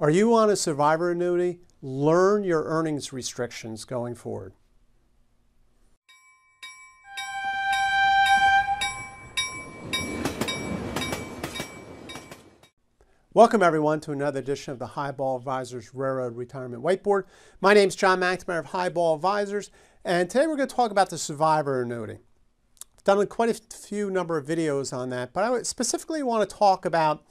Are you on a survivor annuity? Learn your earnings restrictions going forward. Welcome everyone to another edition of the Highball Advisors Railroad Retirement Whiteboard. My name is John McNamara of Highball Advisors and today we're going to talk about the survivor annuity. I've done quite a few number of videos on that, but I specifically want to talk about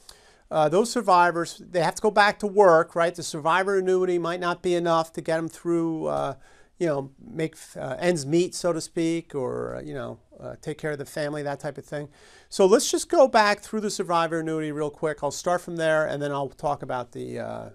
uh, those survivors, they have to go back to work, right? The survivor annuity might not be enough to get them through, uh, you know, make uh, ends meet, so to speak, or, uh, you know, uh, take care of the family, that type of thing. So let's just go back through the survivor annuity real quick. I'll start from there and then I'll talk about the uh,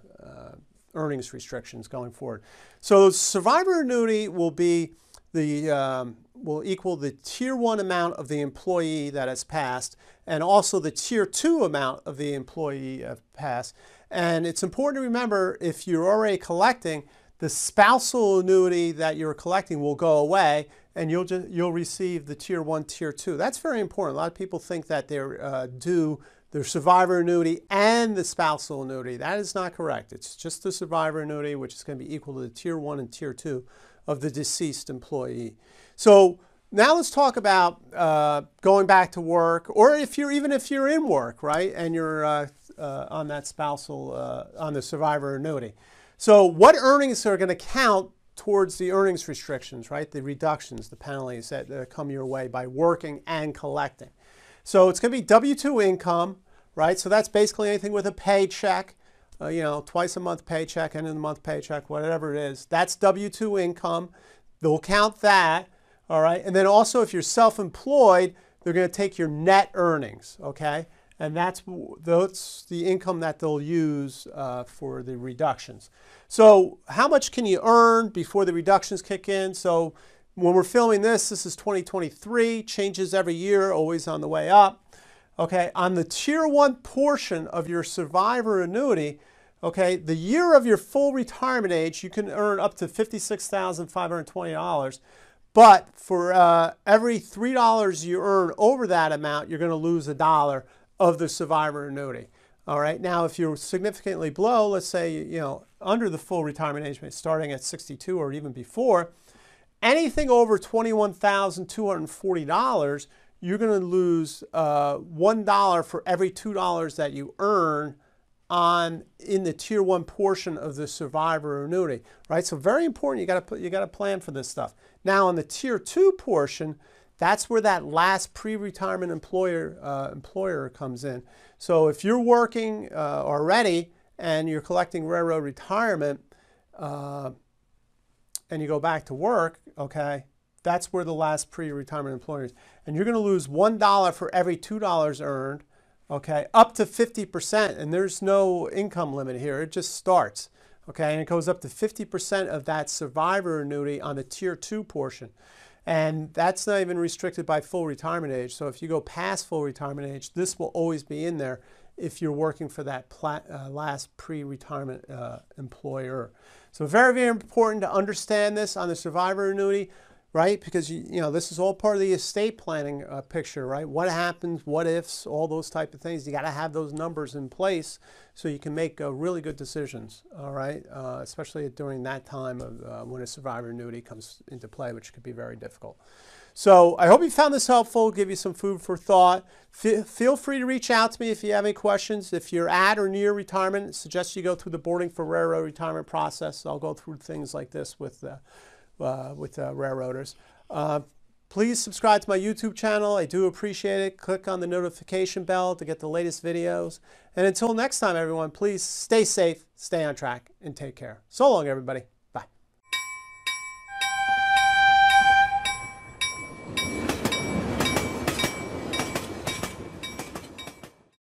earnings restrictions going forward. So survivor annuity will be the um, will equal the tier one amount of the employee that has passed and also the tier two amount of the employee passed. And it's important to remember if you're already collecting, the spousal annuity that you're collecting will go away and you'll just you'll receive the tier one, tier two. That's very important. A lot of people think that they're uh, due their survivor annuity and the spousal annuity. That is not correct. It's just the survivor annuity, which is going to be equal to the tier one and tier two of the deceased employee. So now let's talk about uh, going back to work, or if you're even if you're in work, right, and you're uh, uh, on that spousal uh, on the survivor annuity. So what earnings are going to count towards the earnings restrictions, right? The reductions, the penalties that come your way by working and collecting. So it's going to be W-2 income, right? So that's basically anything with a paycheck, uh, you know, twice a month paycheck, end of the month paycheck, whatever it is. That's W-2 income. They'll count that, all right? And then also if you're self-employed, they're going to take your net earnings, okay? And that's, that's the income that they'll use uh, for the reductions. So how much can you earn before the reductions kick in? So when we're filming this, this is 2023, changes every year, always on the way up. Okay, on the tier one portion of your survivor annuity, okay, the year of your full retirement age, you can earn up to $56,520. But for uh, every $3 you earn over that amount, you're going to lose a dollar of the survivor annuity. All right, now if you're significantly below, let's say, you know, under the full retirement age, starting at 62 or even before, anything over $21,240, you're going to lose uh, $1 for every $2 that you earn on in the tier one portion of the survivor annuity, right? So very important. You got to you got to plan for this stuff. Now on the tier two portion, that's where that last pre-retirement employer uh, employer comes in. So if you're working uh, already and you're collecting railroad retirement, uh, and you go back to work, okay, that's where the last pre-retirement employer is. And you're going to lose $1 for every $2 earned, okay, up to 50%. And there's no income limit here. It just starts, okay? And it goes up to 50% of that survivor annuity on the tier two portion. And that's not even restricted by full retirement age. So if you go past full retirement age, this will always be in there if you're working for that uh, last pre-retirement uh, employer. So very, very important to understand this on the survivor annuity right? Because you, you know this is all part of the estate planning uh, picture, right? What happens, what ifs, all those type of things. You got to have those numbers in place so you can make uh, really good decisions, all right? Uh, especially during that time of uh, when a survivor annuity comes into play, which could be very difficult. So I hope you found this helpful, give you some food for thought. F feel free to reach out to me if you have any questions. If you're at or near retirement, suggest you go through the boarding for railroad retirement process. I'll go through things like this with uh, uh, with uh, railroaders. Uh, please subscribe to my YouTube channel. I do appreciate it. Click on the notification bell to get the latest videos. And until next time, everyone, please stay safe, stay on track, and take care. So long, everybody.